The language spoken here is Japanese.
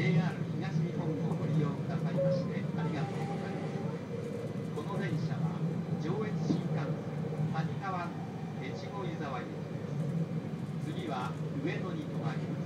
JR 東日本をご利用くださいましてありがとうございます。この電車は上越新幹線谷川越後湯沢駅です。次は上野に停まります。